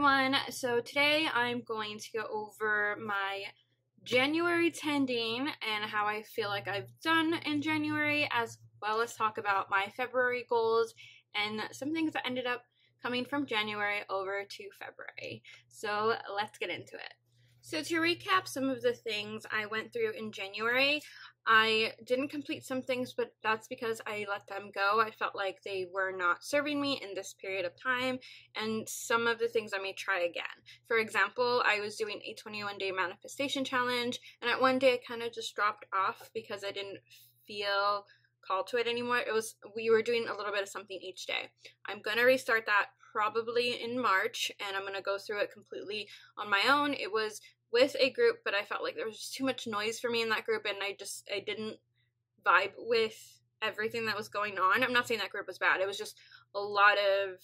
everyone. So today I'm going to go over my January tending and how I feel like I've done in January, as well as talk about my February goals and some things that ended up coming from January over to February. So let's get into it. So to recap some of the things I went through in January, I didn't complete some things, but that's because I let them go. I felt like they were not serving me in this period of time, and some of the things I may try again. For example, I was doing a 21 day manifestation challenge, and at one day I kind of just dropped off because I didn't feel called to it anymore. It was we were doing a little bit of something each day. I'm gonna restart that probably in March, and I'm gonna go through it completely on my own. It was with a group, but I felt like there was just too much noise for me in that group, and I just I didn't vibe with everything that was going on. I'm not saying that group was bad. It was just a lot of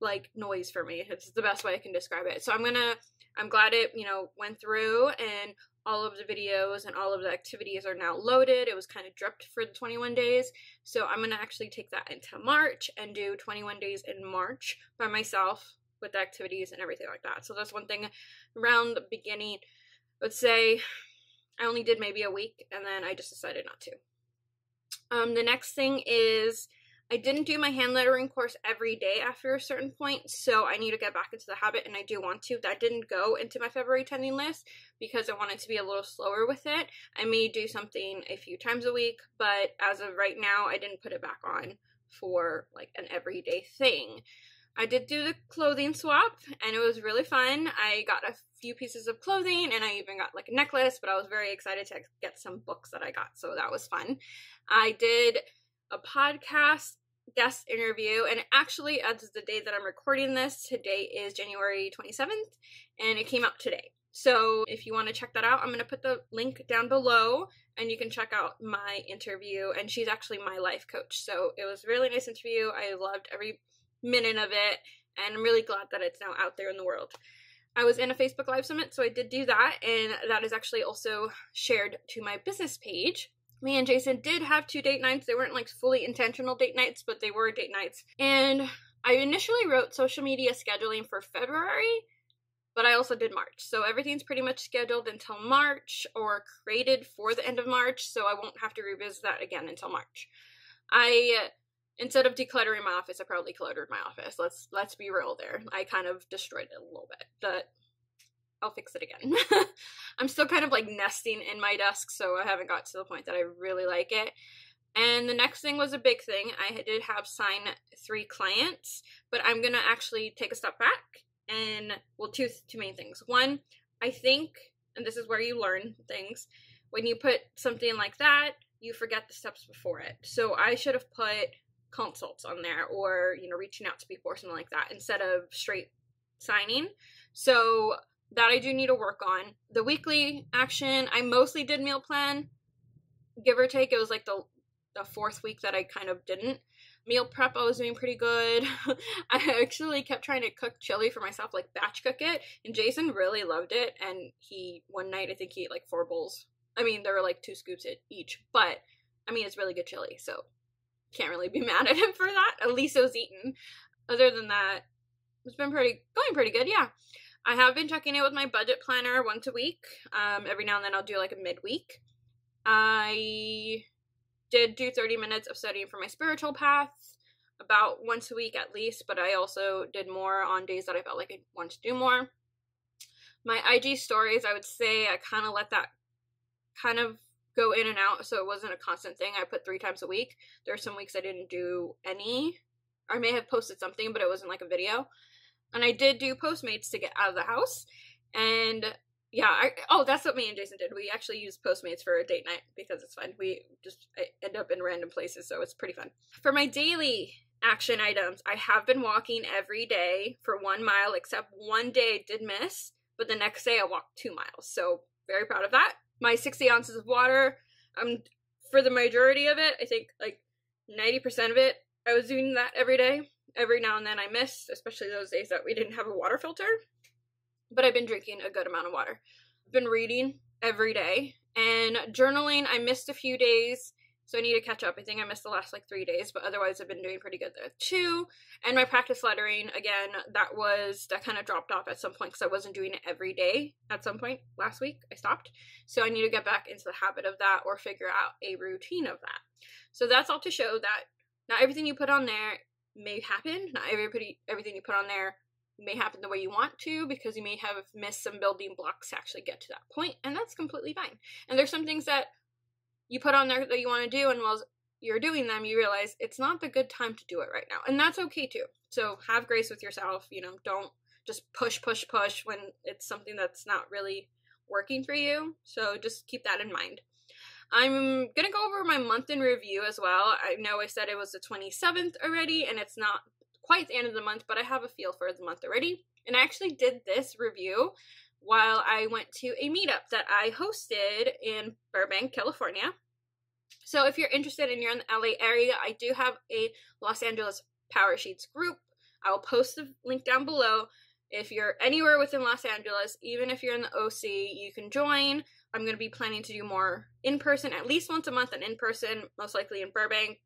like noise for me. It's the best way I can describe it. So I'm gonna I'm glad it, you know, went through and all of the videos and all of the activities are now loaded. It was kind of dripped for the 21 days. So I'm going to actually take that into March and do 21 days in March by myself with the activities and everything like that. So that's one thing around the beginning. Let's say I only did maybe a week and then I just decided not to. Um, the next thing is I didn't do my hand lettering course every day after a certain point, so I need to get back into the habit and I do want to. That didn't go into my February tending list because I wanted to be a little slower with it. I may do something a few times a week, but as of right now, I didn't put it back on for like an everyday thing. I did do the clothing swap and it was really fun. I got a few pieces of clothing and I even got like a necklace, but I was very excited to get some books that I got, so that was fun. I did a podcast guest interview and actually as of the day that I'm recording this, today is January 27th and it came out today. So if you want to check that out, I'm going to put the link down below and you can check out my interview and she's actually my life coach. So it was a really nice interview. I loved every minute of it, and I'm really glad that it's now out there in the world. I was in a Facebook Live Summit, so I did do that, and that is actually also shared to my business page. Me and Jason did have two date nights. They weren't like fully intentional date nights, but they were date nights. And I initially wrote social media scheduling for February, but I also did March. So everything's pretty much scheduled until March or created for the end of March, so I won't have to revisit that again until March. I instead of decluttering my office, I probably cluttered my office. Let's let's be real there. I kind of destroyed it a little bit, but I'll fix it again. I'm still kind of like nesting in my desk, so I haven't got to the point that I really like it. And the next thing was a big thing. I did have sign three clients, but I'm gonna actually take a step back and well, two two main things. One, I think, and this is where you learn things. When you put something like that, you forget the steps before it. So I should have put consults on there or you know reaching out to people or something like that instead of straight signing. So that i do need to work on. The weekly action i mostly did meal plan. Give or take it was like the the fourth week that i kind of didn't. Meal prep i was doing pretty good. I actually kept trying to cook chili for myself like batch cook it and jason really loved it and he one night i think he ate like four bowls. I mean there were like two scoops each but i mean it's really good chili so can't really be mad at him for that. At least it was eaten. Other than that, it's been pretty going pretty good. Yeah, I have been checking it with my budget planner once a week. Um, every now and then I'll do like a midweek. I did do 30 minutes of studying for my spiritual path about once a week at least, but I also did more on days that I felt like I wanted to do more. My IG stories, I would say I kind of let that kind of go in and out, so it wasn't a constant thing. I put three times a week. There are some weeks I didn't do any. I may have posted something, but it wasn't like a video. And I did do Postmates to get out of the house. And yeah, I, oh, that's what me and Jason did. We actually used Postmates for a date night because it's fun. We just end up in random places, so it's pretty fun. For my daily action items, I have been walking every day for one mile, except one day I did miss, but the next day I walked two miles. So very proud of that my 60 ounces of water. Um, for the majority of it, I think like 90% of it, I was doing that every day. Every now and then I missed, especially those days that we didn't have a water filter. But I've been drinking a good amount of water. I've been reading every day and journaling. I missed a few days So I need to catch up. I think I missed the last like three days, but otherwise I've been doing pretty good there too. And my practice lettering, again, that was, that kind of dropped off at some point because I wasn't doing it every day at some point last week. I stopped. So I need to get back into the habit of that or figure out a routine of that. So that's all to show that not everything you put on there may happen. Not everybody, everything you put on there may happen the way you want to because you may have missed some building blocks to actually get to that point, and that's completely fine. And there's some things that you put on there that you want to do, and while you're doing them, you realize it's not the good time to do it right now, and that's okay too. So have grace with yourself. You know, don't just push, push, push when it's something that's not really working for you. So just keep that in mind. I'm gonna go over my month in review as well. I know I said it was the 27th already, and it's not quite the end of the month, but I have a feel for the month already. And I actually did this review while I went to a meetup that I hosted in Burbank, California. So if you're interested and you're in the LA area, I do have a Los Angeles Power Sheets group. I will post the link down below. If you're anywhere within Los Angeles, even if you're in the OC, you can join. I'm going to be planning to do more in person, at least once a month, and in person, most likely in Burbank,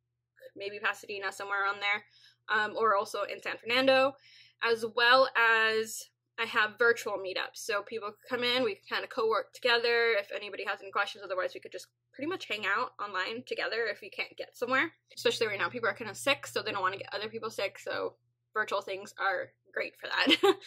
maybe Pasadena, somewhere around there um, or also in San Fernando, as well as I have virtual meetups. So people come in, we can kind of co work together. If anybody has any questions, otherwise, we could just pretty much hang out online together if you can't get somewhere. Especially right now, people are kind of sick, so they don't want to get other people sick. So virtual things are great for that.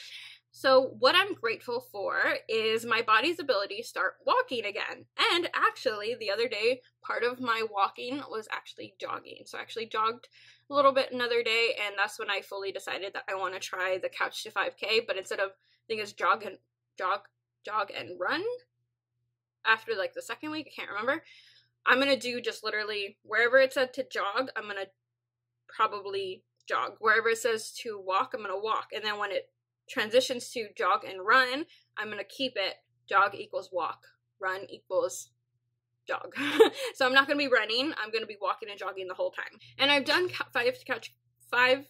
So, what I'm grateful for is my body's ability to start walking again. And actually, the other day, part of my walking was actually jogging. So, I actually jogged a little bit another day, and that's when I fully decided that I want to try the couch to 5K. But instead of, I think it's jog and jog, jog and run after like the second week, I can't remember. I'm gonna do just literally wherever it said to jog, I'm gonna probably jog. Wherever it says to walk, I'm gonna walk. And then when it transitions to jog and run, I'm to keep it jog equals walk, run equals jog. so I'm not going to be running. I'm going to be walking and jogging the whole time. And I've done five to catch five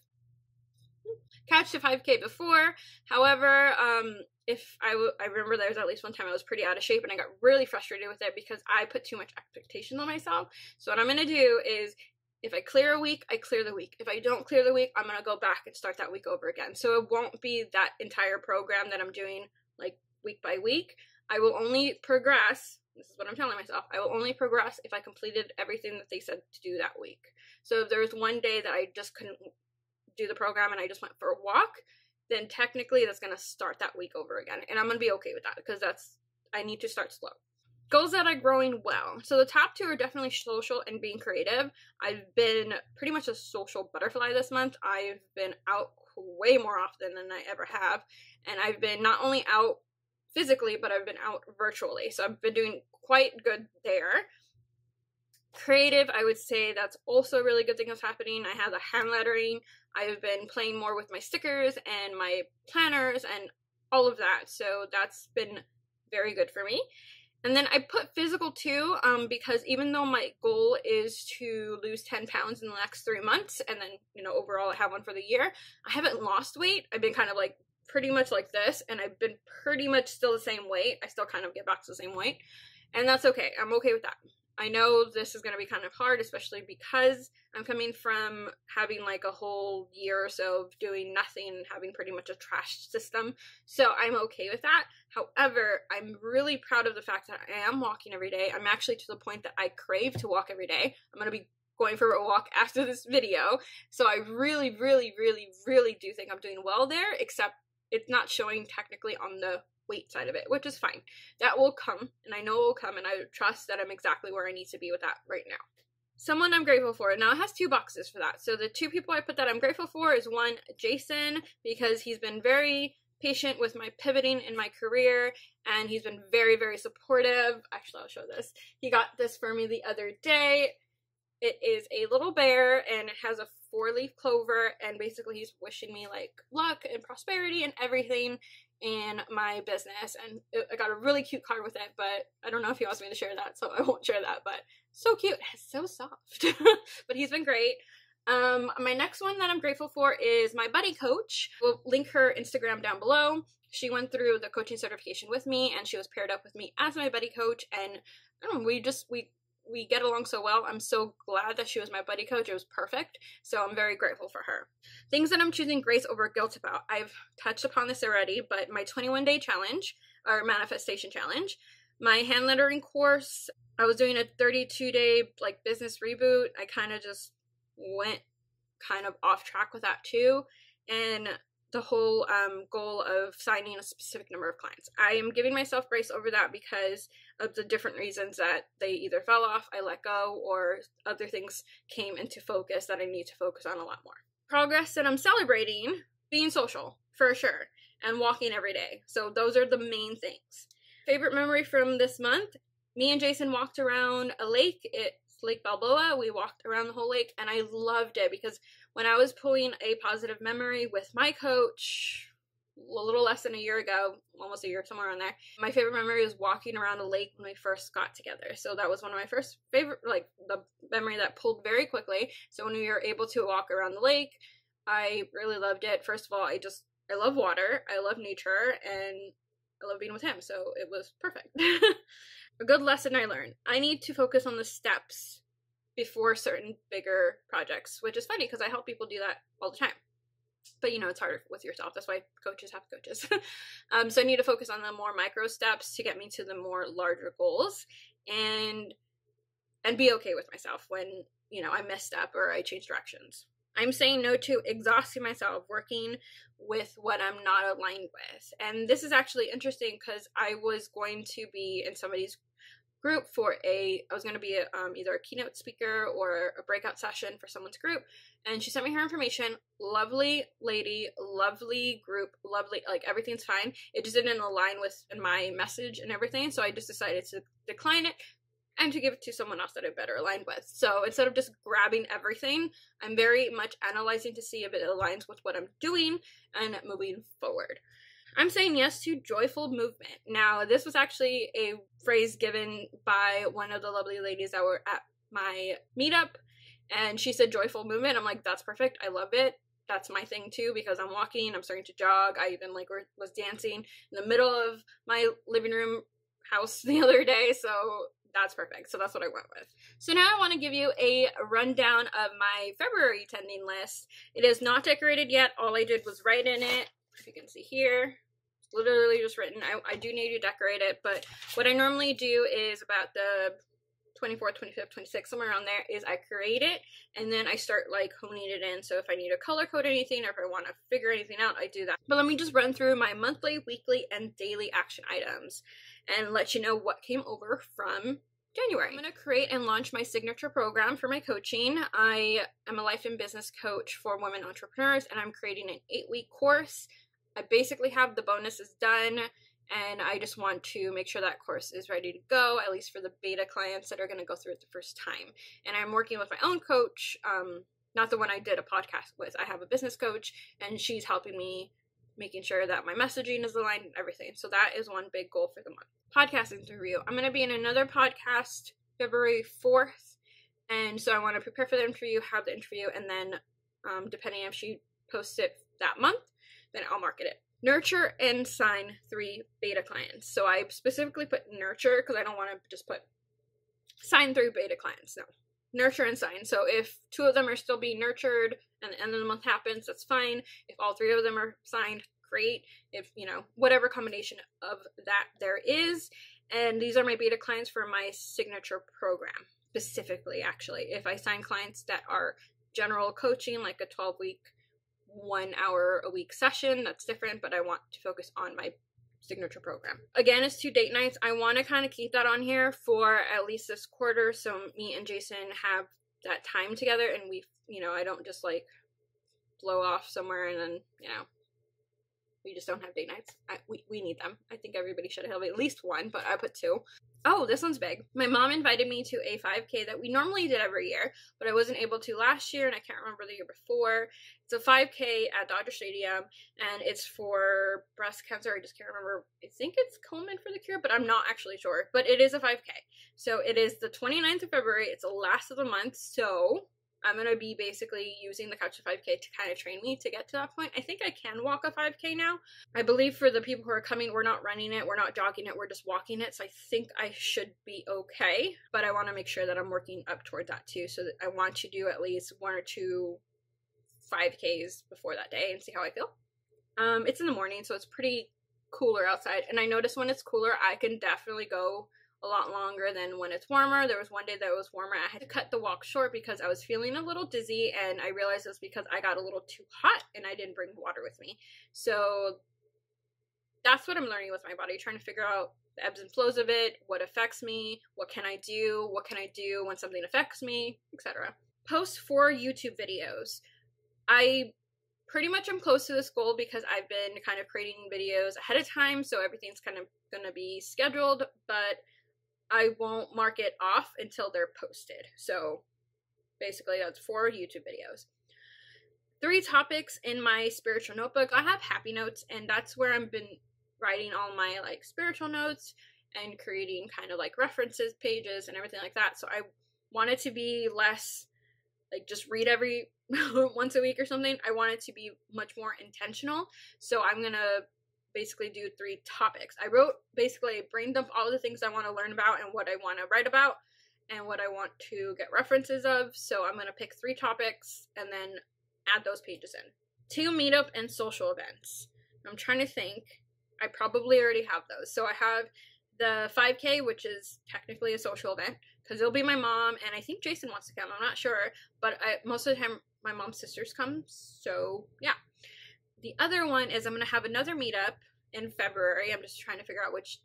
catch to 5k before. However, um if I, w- I remember there was at least one time I was pretty out of shape and I got really frustrated with it because I put too much expectation on myself. So what I'm going to do is if I clear a week, I clear the week. If I don't clear the week, I'm going to go back and start that week over again. So it won't be that entire program that I'm doing like week by week. I will only progress. This is what I'm telling myself. I will only progress if I completed everything that they said to do that week. So if there's one day that I just couldn't do the program and I just went for a walk, then technically that's going to start that week over again. And I'm going to be okay with that because that's, I need to start slow goals that are growing well. So the top two are definitely social and being creative. I've been pretty much a social butterfly this month. I've been out way more often than I ever have. And I've been not only out physically, but I've been out virtually. So I've been doing quite good there. Creative, I would say that's also a really good thing that's happening. I have the hand lettering. I've been playing more with my stickers and my planners and all of that. So that's been very good for me. And then I put physical too, um, because even though my goal is to lose 10 pounds in the next three months, and then, you know, overall I have one for the year, I haven't lost weight. I've been kind of like pretty much like this, and I've been pretty much still the same weight. I still kind of get back to the same weight, and that's okay. I'm okay with that. I know this is going to be kind of hard, especially because I'm coming from having like a whole year or so of doing nothing and having pretty much a trash system. So I'm okay with that. However, I'm really proud of the fact that I am walking every day. I'm actually to the point that I crave to walk every day. I'm going to be going for a walk after this video. So I really, really, really, really do think I'm doing well there, except it's not showing technically on the weight side of it, which is fine. That will come, and I know it will come, and I trust that I'm exactly where I need to be with that right now. Someone I'm grateful for. Now it has two boxes for that. So the two people I put that I'm grateful for is one, Jason, because he's been very patient with my pivoting in my career and he's been very, very supportive. Actually, I'll show this. He got this for me the other day. It is a little bear and it has a four leaf clover, and basically, he's wishing me like luck and prosperity and everything in my business. And it, I got a really cute card with it but I don't know if he wants me to share that so I won't share that but so cute. It's so soft but he's been great. Um my next one that I'm grateful for is my buddy coach. We'll link her Instagram down below. She went through the coaching certification with me and she was paired up with me as my buddy coach and I don't know we just we we get along so well. I'm so glad that she was my buddy coach. It was perfect. So I'm very grateful for her. Things that I'm choosing grace over guilt about. I've touched upon this already, but my 21 day challenge or manifestation challenge, my hand lettering course, I was doing a 32 day like business reboot. I kind of just went kind of off track with that too. And the whole um, goal of signing a specific number of clients. I am giving myself grace over that because of the different reasons that they either fell off, I let go, or other things came into focus that I need to focus on a lot more. Progress that I'm celebrating being social, for sure, and walking every day. So those are the main things. Favorite memory from this month me and Jason walked around a lake. It's Lake Balboa. We walked around the whole lake and I loved it because when I was pulling a positive memory with my coach a little less than a year ago, almost a year, somewhere on there, my favorite memory was walking around a lake when we first got together. So that was one of my first favorite, like the memory that pulled very quickly. So when we were able to walk around the lake, I really loved it. First of all, I just, I love water, I love nature, and I love being with him. So it was perfect. a good lesson I learned. I need to focus on the steps before certain bigger projects, which is funny because I help people do that all the time. But you know, it's harder with yourself. That's why coaches have coaches. um, so I need to focus on the more micro steps to get me to the more larger goals and and be okay with myself when, you know, I messed up or I change directions. I'm saying no to exhausting myself working with what I'm not aligned with. And this is actually interesting because I was going to be in somebody's group for a I was going to be a, um, either a keynote speaker or a breakout session for someone's group and she sent me her information lovely lady lovely group lovely like everything's fine it just didn't align with my message and everything so I just decided to decline it and to give it to someone else that I better aligned with. So instead of just grabbing everything, I'm very much analyzing to see if it aligns with what I'm doing and moving forward. I'm saying yes to joyful movement. Now, this was actually a phrase given by one of the lovely ladies that were at my meetup, and she said joyful movement. I'm like, that's perfect. I love it. That's my thing too because I'm walking, I'm starting to jog. I even like was dancing in the middle of my living room house the other day, so that's perfect. So that's what I went with. So now I want to give you a rundown of my February tending list. It is not decorated yet. All I did was write in it. If you can see here, literally just written. I, I do need to decorate it, but what I normally do is about the 24th, 25th, 26th, somewhere around there, is I create it and then I start like honing it in. So if I need to color code anything or if I want to figure anything out, I do that. But let me just run through my monthly, weekly, and daily action items and let you know what came over from January. I'm going to create and launch my signature program for my coaching. I am a life and business coach for women entrepreneurs and I'm creating an eight week course I basically have the bonuses done and I just want to make sure that course is ready to go, at least for the beta clients that are going to go through it the first time. And I'm working with my own coach, um, not the one I did a podcast with. I have a business coach, and she's helping me making sure that my messaging is aligned and everything. So that is one big goal for the month. Podcast interview. I'm going to be in another podcast February 4th, and so I want to prepare for the interview, have the interview, and then um, depending if she posts it that month, then I'll market it. Nurture and sign three beta clients. So I specifically put nurture because I don't want to just put sign three beta clients. No. Nurture and sign. So if two of them are still being nurtured and the end of the month happens, that's fine. If all three of them are signed, great. If, you know, whatever combination of that there is. And these are my beta clients for my signature program specifically, actually. If I sign clients that are general coaching, like a 12 week one hour a week session. That's different, but I want to focus on my signature program. Again, it's two date nights. I want to kind of keep that on here for at least this quarter so me and Jason have that time together and we, you know, I don't just like blow off somewhere and then, you know, we just don't have date nights. I, we, we need them. I think everybody should have at least one, but I put two. Oh, this one's big. My mom invited me to a 5K that we normally did every year, but I wasn't able to last year, and I can't remember the year before. It's a 5K at Dodger Stadium, and it's for breast cancer. I just can't remember. I think it's Komen for the Cure, but I'm not actually sure. But it is a 5K. So it is the 29th of February. It's the last of the month, so I'm going to be basically using the Couch to 5K to kind of train me to get to that point. I think I can walk a 5K now. I believe for the people who are coming, we're not running it, we're not jogging it, we're just walking it. So I think I should be okay. But I want to make sure that I'm working up toward that too. So I want to do at least one or two 5Ks before that day and see how I feel. Um, it's in the morning, so it's pretty cooler outside. And I notice when it's cooler, I can definitely go a lot longer than when it's warmer. There was one day that it was warmer. I had to cut the walk short because I was feeling a little dizzy and I realized it was because I got a little too hot and I didn't bring water with me. So that's what I'm learning with my body, trying to figure out the ebbs and flows of it, what affects me, what can I do, what can I do when something affects me, etc. Post four YouTube videos. I pretty much am close to this goal because I've been kind of creating videos ahead of time, so everything's kind of going to be scheduled, but I won't mark it off until they're posted. So basically, that's four YouTube videos. Three topics in my spiritual notebook. I have happy notes, and that's where I've been writing all my like spiritual notes and creating kind of like references pages and everything like that. So I wanted to be less like just read every once a week or something. I want it to be much more intentional. So I'm gonna basically do three topics. I wrote basically brain dump all the things I want to learn about and what I want to write about and what I want to get references of. So I'm gonna pick three topics and then add those pages in. Two meetup and social events. I'm trying to think. I probably already have those. So I have the 5K, which is technically a social event, because it'll be my mom and I think Jason wants to come. I'm not sure, but I, most of the time my mom's sisters come. So yeah. The other one is I'm gonna have another meetup in February. I'm just trying to figure out which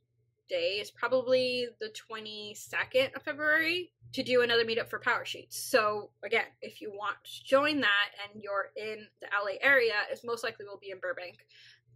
day. It's probably the 22nd of February to do another meetup for Power Sheets. So again, if you want to join that and you're in the LA area, it's most likely will be in Burbank.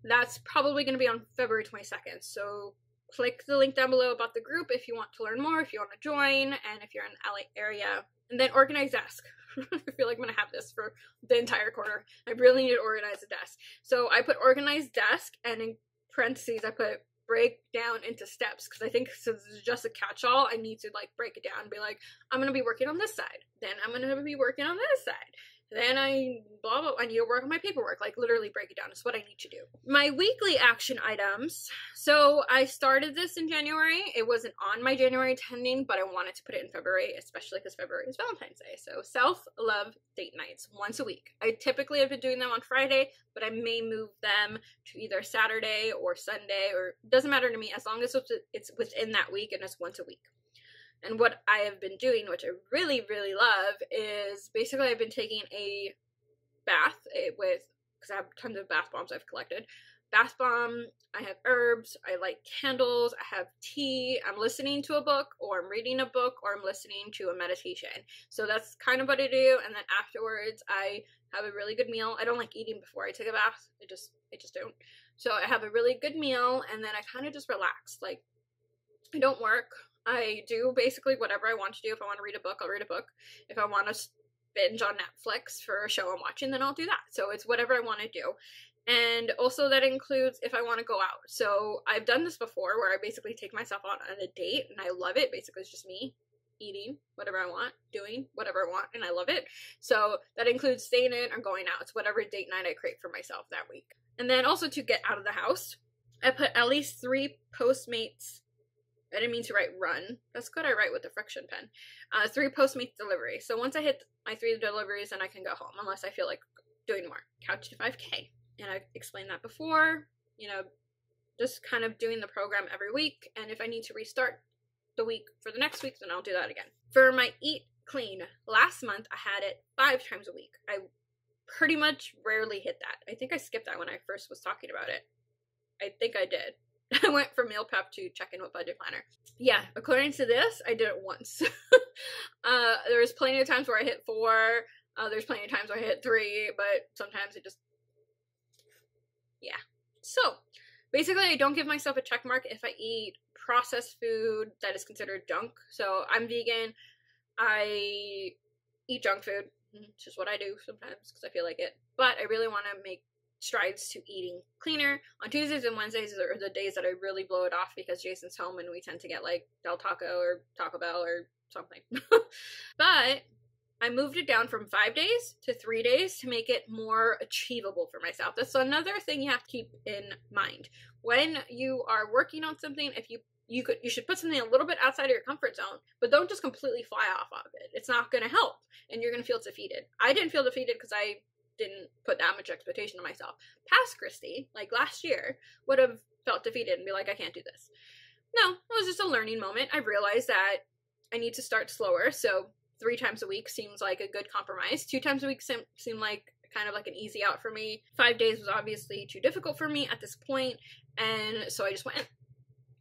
That's probably going to be on February 22nd. So click the link down below about the group if you want to learn more, if you want to join, and if you're in LA area. And then organize desk. I feel like I'm gonna have this for the entire quarter. I really need to organize a desk. So I put organized desk and in parentheses I put break down into steps because I think since it's just a catch-all, I need to like break it down and be like, I'm gonna be working on this side, then I'm gonna be working on this side, then I blah blah. I need to work on my paperwork. Like literally break it down. It's what I need to do. My weekly action items. So I started this in January. It wasn't on my January tending, but I wanted to put it in February, especially because February is Valentine's Day. So self love date nights once a week. I typically have been doing them on Friday, but I may move them to either Saturday or Sunday, or doesn't matter to me as long as it's within that week and it's once a week. And what I have been doing, which I really, really love, is basically I've been taking a bath eh, with, because I have tons of bath bombs I've collected. Bath bomb, I have herbs, I light candles, I have tea, I'm listening to a book, or I'm reading a book, or I'm listening to a meditation. So that's kind of what I do. And then afterwards, I have a really good meal. I don't like eating before I take a bath. I just, I just don't. So I have a really good meal, and then I kind of just relax. Like, I don't work. I do basically whatever I want to do. If I want to read a book, I'll read a book. If I want to binge on Netflix for a show I'm watching, then I'll do that. So it's whatever I want to do. And also that includes if I want to go out. So I've done this before where I basically take myself out on a date and I love it. Basically it's just me eating whatever I want, doing whatever I want, and I love it. So that includes staying in or going out. It's whatever date night I create for myself that week. And then also to get out of the house, I put at least three Postmates I didn't mean to write run. That's good I write with the friction pen. Uh, three Postmates delivery. So once I hit my three deliveries, then I can go home unless I feel like doing more. Couch to 5K. And I explained that before. You know, just kind of doing the program every week. And if I need to restart the week for the next week, then I'll do that again. For my eat clean, last month I had it five times a week. I pretty much rarely hit that. I think I skipped that when I first was talking about it. I think I did. I went from meal prep to check in with budget planner. Yeah, according to this, I did it once. uh, there was plenty of times where I hit four. Uh, there's plenty of times where I hit three, but sometimes it just, yeah. So basically, I don't give myself a check mark if I eat processed food that is considered junk. So I'm vegan. I eat junk food, which is what I do sometimes because I feel like it. But I really want to make strides to eating cleaner. On Tuesdays and Wednesdays are the days that I really blow it off because Jason's home and we tend to get like Del Taco or Taco Bell or something. but I moved it down from five days to three days to make it more achievable for myself. That's another thing you have to keep in mind. When you are working on something, if you you could you should put something a little bit outside of your comfort zone, but don't just completely fly off of it. It's not gonna help and you're gonna feel defeated. I didn't feel defeated because I didn't put that much expectation on myself. Past Christy, like last year, would have felt defeated and be like, I can't do this. No, it was just a learning moment. I realized that I need to start slower, so three times a week seems like a good compromise. Two times a week seem, seemed like kind of like an easy out for me. Five days was obviously too difficult for me at this point, and so I just went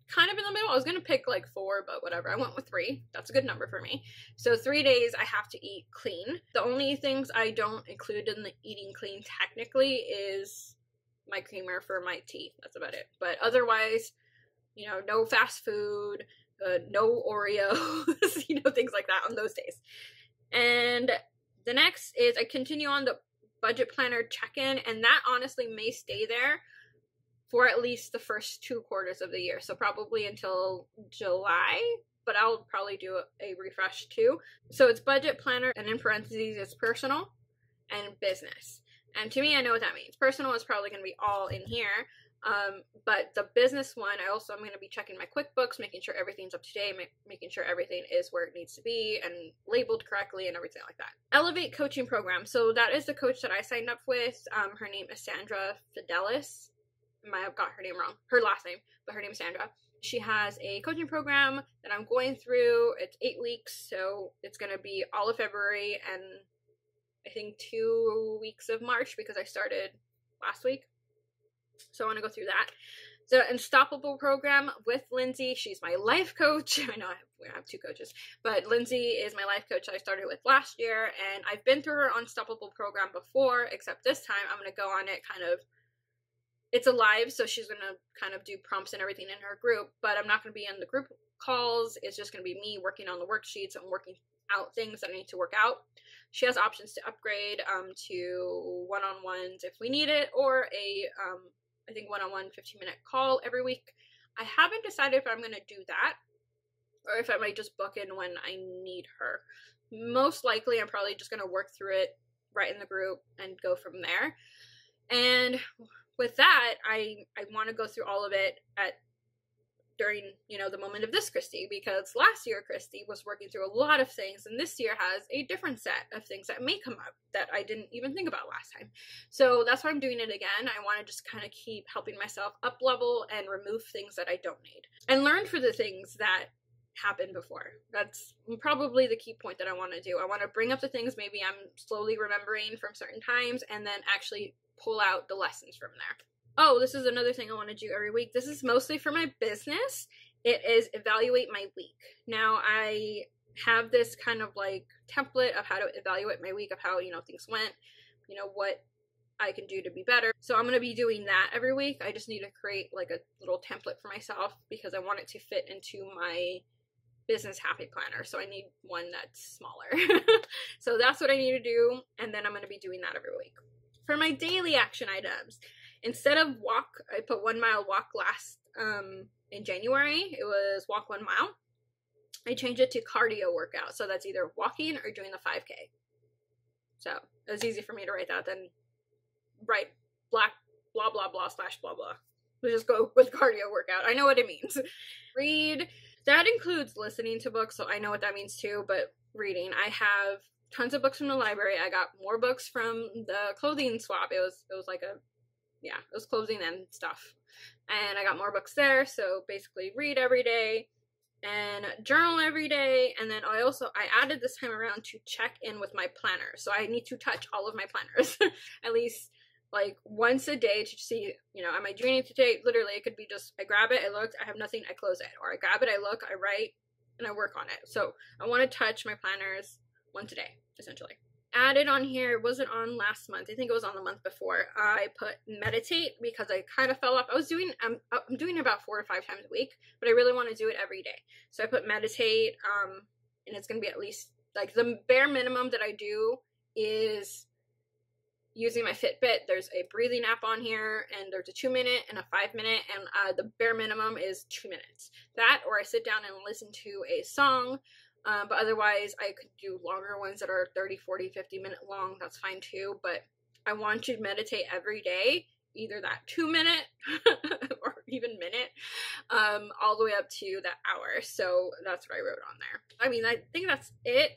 kind of in the middle. I was gonna pick like four, but whatever. I went with three. That's a good number for me. So three days I have to eat clean. The only things I don't include in the eating clean technically is my creamer for my tea. That's about it. But otherwise, you know, no fast food, uh, no Oreos, you know, things like that on those days. And the next is I continue on the budget planner check-in, and that honestly may stay there for at least the first two quarters of the year. So probably until July, but I'll probably do a refresh too. So it's budget planner, and in parentheses, it's personal and business. And to me, I know what that means. Personal is probably going to be all in here. Um, but the business one, I also am going to be checking my QuickBooks, making sure everything's up to date, ma- making sure everything is where it needs to be and labeled correctly and everything like that. Elevate coaching program. So that is the coach that I signed up with. Um, her name is Sandra Fidelis. I might have got her name wrong, her last name, but her name is Sandra. She has a coaching program that I'm going through. It's eight weeks, so it's going to be all of February and I think two weeks of March because I started last week. So I want to go through that. The Unstoppable program with Lindsay. She's my life coach. I know I have, we have two coaches, but Lindsay is my life coach I started with last year, and I've been through her Unstoppable program before, except this time I'm going to go on it kind of. It's alive, so she's to kind of do prompts and everything in her group, but I'm not to be in the group calls. It's just to be me working on the worksheets and working out things that I need to work out. She has options to upgrade um, to one on ones if we need it, or a um, I think one on one 15 minute call every week. I haven't decided if I'm to do that or if I might just book in when I need her. Most likely, I'm probably just to work through it right in the group and go from there. And with that, I I want to go through all of it at during you know the moment of this christy because last year christy was working through a lot of things and this year has a different set of things that may come up that i didn't even think about last time. So that's why i'm doing it again. I want to just kind of keep helping myself up level and remove things that i don't need and learn for the things that happened before that's probably the key point that i want to do i want to bring up the things maybe i'm slowly remembering from certain times and then actually pull out the lessons from there oh, this is another thing I want to do every week. This is mostly for my business. It is evaluate my week. Now, I have this kind of like template of how to evaluate my week, of how, you know, things went, you know, what I can do to be better. So I'm going to be doing that every week. I just need to create like a little template for myself because I want it to fit into my business happy planner. So I need one that's smaller. so that's what I need to do. And then I'm going to be doing that every week. For my daily action items, instead of walk, I put one mile walk last um, in January. It was walk one mile. I changed it to cardio workout. So that's either walking or doing the 5K. So it was easy for me to write that than write black blah blah blah slash blah blah. We just go with cardio workout. I know what it means. Read. That includes listening to books, so I know what that means too, but reading. I have tons of books from the library. I got more books from the clothing swap. It was it was like a yeah, it was closing and stuff. And I got more books there, so basically read every day and journal every day and then i also i added this time around to check in with my planner so i need to touch all of my planners at least like once a day to see you know am i doing it today literally it could be just i grab it i look i have nothing i close it or i grab it i look i write and i work on it so i want to touch my planners once a day essentially added on here it wasn't on last month. I think it was on the month before. I put meditate because I kind of fell off. I was doing I'm I'm doing about four to five times a week, but I really want to do it every day. So I put meditate, um, and it's gonna be at least like the bare minimum that I do is using my Fitbit. There's a breathing app on here, and there's a two minute and a five minute, and uh, the bare minimum is two minutes. That, or I sit down and listen to a song Uh, but otherwise, I could do longer ones that are 30, 40, 50 minute long. That's fine too. But I want you to meditate every day, either that two minute or even minute, um, all the way up to that hour. So that's what I wrote on there. I mean, I think that's it.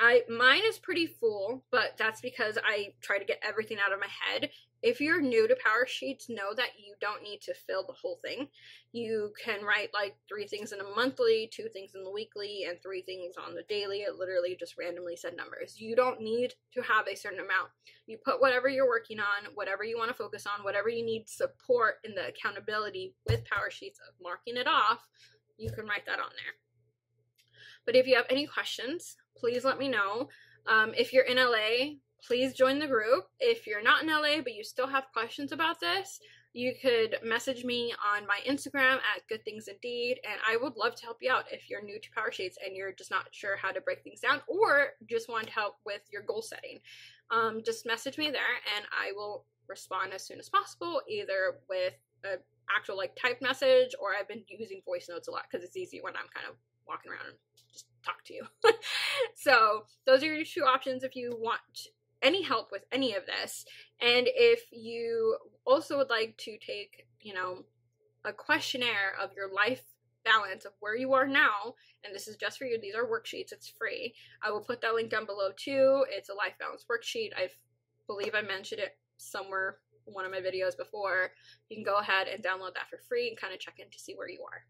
I mine is pretty full, but that's because I try to get everything out of my head. If you're new to Power Sheets, know that you don't need to fill the whole thing. You can write like three things in a monthly, two things in the weekly, and three things on the daily. It literally just randomly said numbers. You don't need to have a certain amount. You put whatever you're working on, whatever you want to focus on, whatever you need support in the accountability with Power Sheets of marking it off, you can write that on there. But if you have any questions, please let me know. Um, if you're in LA, please join the group. If you're not in LA but you still have questions about this, you could message me on my Instagram at Good Things Indeed, and I would love to help you out if you're new to Power Sheets and you're just not sure how to break things down or just want help with your goal setting. Um, just message me there, and I will respond as soon as possible, either with an actual like typed message or I've been using voice notes a lot because it's easy when I'm kind of walking around talk to you. so those are your two options if you want any help with any of this. And if you also would like to take, you know, a questionnaire of your life balance of where you are now, and this is just for you, these are worksheets, it's free. I will put that link down below too. It's a life balance worksheet. I believe I mentioned it somewhere one of my videos before. You can go ahead and download that for free and kind of check in to see where you are.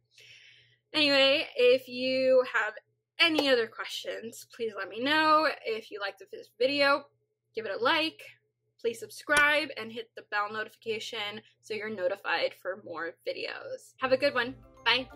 Anyway, if you have any other questions, please let me know. If you liked this video, give it a like. Please subscribe and hit the bell notification so you're notified for more videos. Have a good one. Bye.